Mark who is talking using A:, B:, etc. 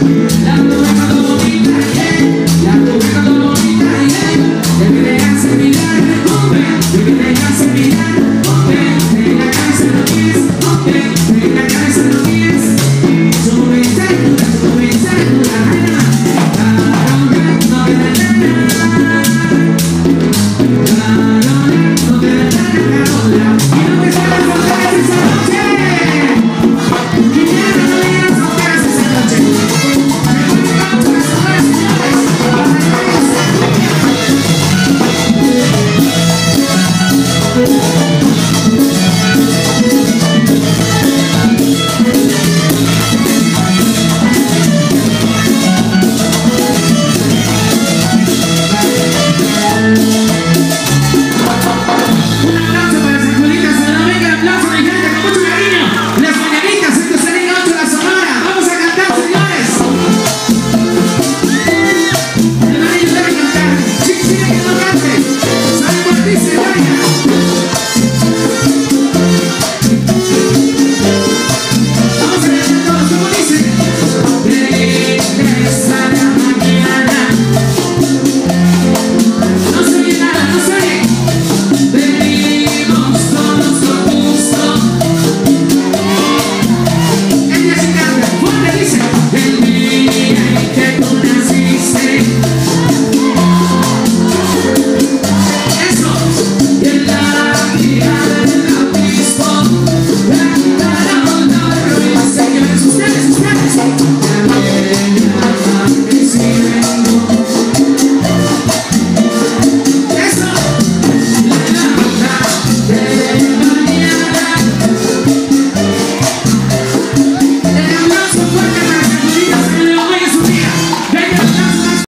A: La